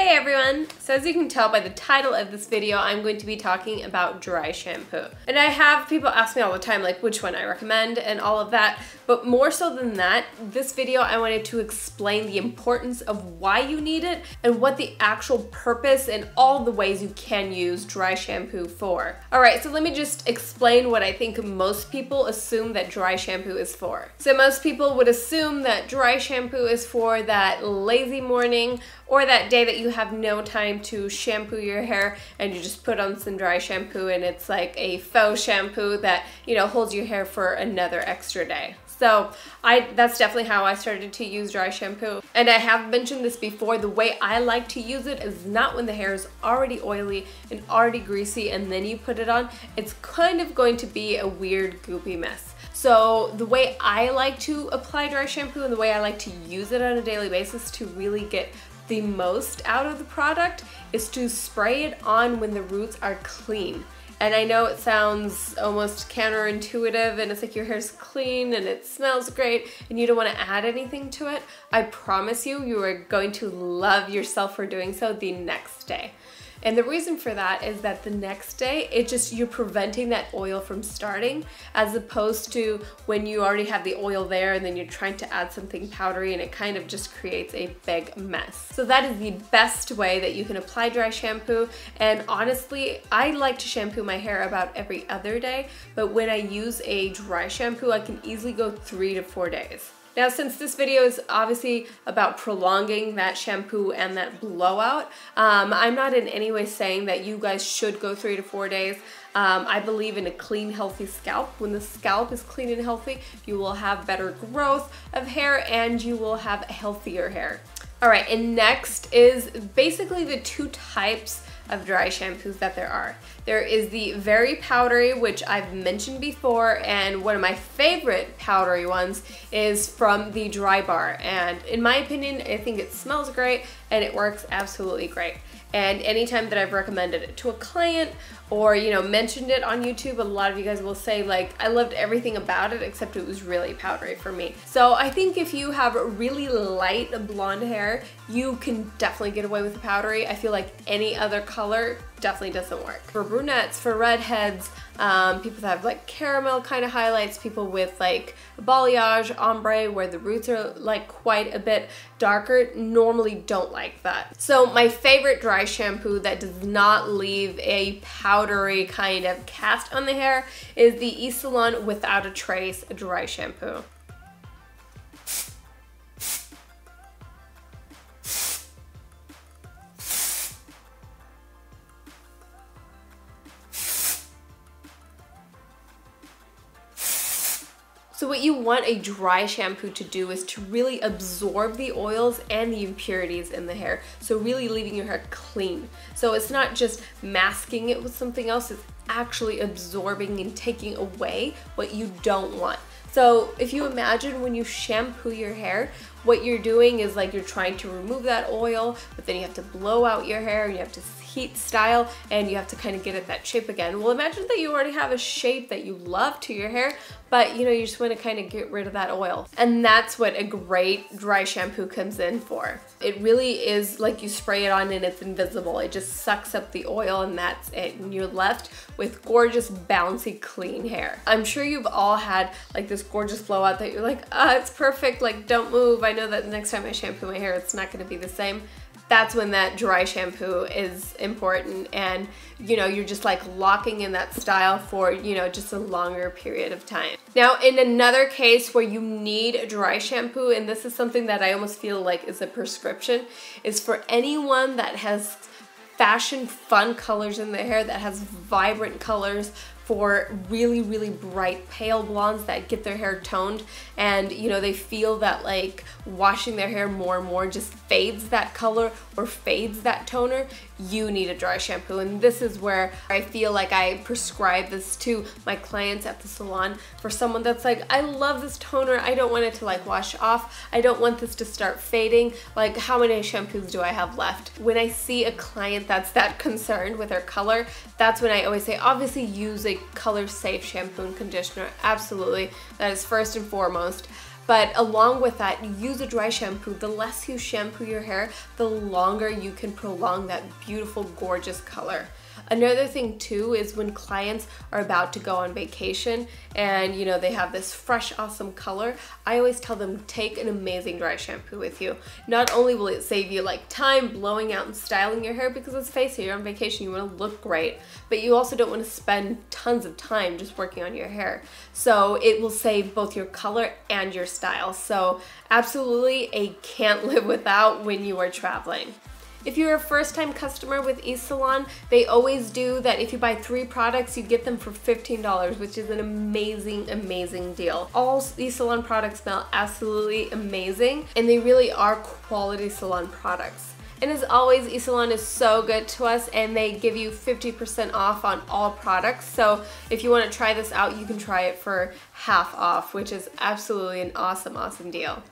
Hey everyone! So as you can tell by the title of this video, I'm going to be talking about dry shampoo. And I have people ask me all the time like which one I recommend and all of that, but more so than that, this video I wanted to explain the importance of why you need it and what the actual purpose and all the ways you can use dry shampoo for. Alright, so let me just explain what I think most people assume that dry shampoo is for. So most people would assume that dry shampoo is for that lazy morning or that day that you have no time to shampoo your hair and you just put on some dry shampoo and it's like a faux shampoo that, you know, holds your hair for another extra day. So I that's definitely how I started to use dry shampoo. And I have mentioned this before, the way I like to use it is not when the hair is already oily and already greasy and then you put it on. It's kind of going to be a weird goopy mess. So the way I like to apply dry shampoo and the way I like to use it on a daily basis to really get the most out of the product is to spray it on when the roots are clean. And I know it sounds almost counterintuitive and it's like your hair's clean and it smells great and you don't want to add anything to it. I promise you, you are going to love yourself for doing so the next day. And the reason for that is that the next day, it just, you're preventing that oil from starting as opposed to when you already have the oil there and then you're trying to add something powdery and it kind of just creates a big mess. So that is the best way that you can apply dry shampoo. And honestly, I like to shampoo my hair about every other day, but when I use a dry shampoo, I can easily go three to four days. Now since this video is obviously about prolonging that shampoo and that blowout, um, I'm not in any way saying that you guys should go three to four days. Um, I believe in a clean, healthy scalp. When the scalp is clean and healthy, you will have better growth of hair and you will have healthier hair. All right, and next is basically the two types of dry shampoos that there are. There is the very powdery, which I've mentioned before, and one of my favorite powdery ones is from the Dry Bar. And in my opinion, I think it smells great and it works absolutely great. And anytime that I've recommended it to a client or, you know, mentioned it on YouTube, a lot of you guys will say like, I loved everything about it except it was really powdery for me. So I think if you have really light blonde hair, you can definitely get away with the powdery. I feel like any other color definitely doesn't work. For brunettes, for redheads, um, people that have like caramel kind of highlights, people with like balayage, ombre, where the roots are like quite a bit darker, normally don't like that. So my favorite dry shampoo that does not leave a powdery kind of cast on the hair is the eSalon Without a Trace dry shampoo. So what you want a dry shampoo to do is to really absorb the oils and the impurities in the hair. So really leaving your hair clean. So it's not just masking it with something else, it's actually absorbing and taking away what you don't want. So if you imagine when you shampoo your hair, what you're doing is like you're trying to remove that oil, but then you have to blow out your hair you have to heat style and you have to kind of get it that shape again. Well, imagine that you already have a shape that you love to your hair, but you know, you just want to kind of get rid of that oil. And that's what a great dry shampoo comes in for. It really is like you spray it on and it's invisible. It just sucks up the oil and that's it. And you're left with gorgeous, bouncy, clean hair. I'm sure you've all had like this gorgeous blowout that you're like, ah, it's perfect. Like, don't move. I know that the next time I shampoo my hair, it's not going to be the same that's when that dry shampoo is important and you know you're just like locking in that style for you know just a longer period of time now in another case where you need a dry shampoo and this is something that I almost feel like is a prescription is for anyone that has fashion fun colors in their hair that has vibrant colors for really, really bright pale blondes that get their hair toned and you know, they feel that like washing their hair more and more just fades that color or fades that toner, you need a dry shampoo. And this is where I feel like I prescribe this to my clients at the salon for someone that's like, I love this toner. I don't want it to like wash off. I don't want this to start fading. Like how many shampoos do I have left? When I see a client that's that concerned with their color, that's when I always say, obviously use a color safe shampoo and conditioner. Absolutely. That is first and foremost. But along with that, use a dry shampoo. The less you shampoo your hair, the longer you can prolong that beautiful, gorgeous color. Another thing too is when clients are about to go on vacation and you know they have this fresh awesome color, I always tell them take an amazing dry shampoo with you. Not only will it save you like time blowing out and styling your hair because let's face you're on vacation, you want to look great, but you also don't want to spend tons of time just working on your hair. So it will save both your color and your style. So absolutely a can't live without when you are traveling. If you're a first time customer with eSalon, they always do that if you buy three products, you get them for $15, which is an amazing, amazing deal. All eSalon products smell absolutely amazing, and they really are quality salon products. And as always, eSalon is so good to us and they give you 50% off on all products. So if you want to try this out, you can try it for half off, which is absolutely an awesome, awesome deal.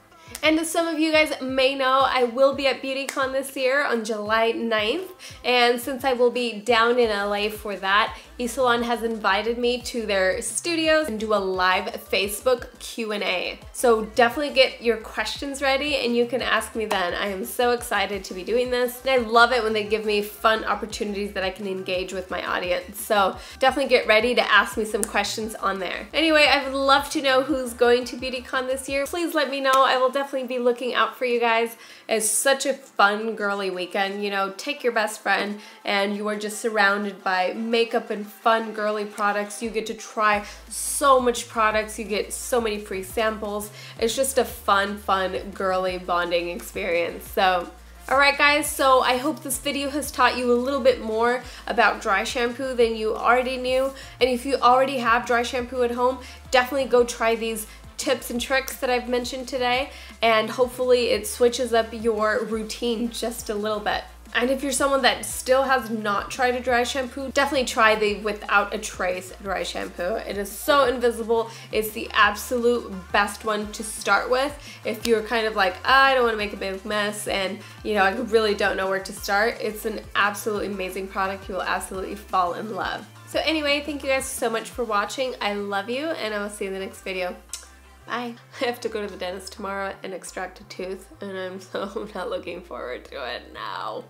And as some of you guys may know, I will be at BeautyCon this year on July 9th. And since I will be down in LA for that, eSalon has invited me to their studios and do a live Facebook Q&A. So definitely get your questions ready and you can ask me then. I am so excited to be doing this. And I love it when they give me fun opportunities that I can engage with my audience. So definitely get ready to ask me some questions on there. Anyway, I would love to know who's going to BeautyCon this year. Please let me know. I will definitely be looking out for you guys. It's such a fun girly weekend. You know, take your best friend and you are just surrounded by makeup and fun girly products. You get to try so much products. You get so many free samples. It's just a fun, fun girly bonding experience. So Alright guys, so I hope this video has taught you a little bit more about dry shampoo than you already knew. And if you already have dry shampoo at home, definitely go try these tips and tricks that I've mentioned today and hopefully it switches up your routine just a little bit. And if you're someone that still has not tried a dry shampoo, definitely try the Without a Trace dry shampoo. It is so invisible. It's the absolute best one to start with. If you're kind of like, I don't want to make a big mess and, you know, I really don't know where to start, it's an absolutely amazing product. You will absolutely fall in love. So anyway, thank you guys so much for watching. I love you and I will see you in the next video. Bye. I have to go to the dentist tomorrow and extract a tooth and I'm so not looking forward to it now.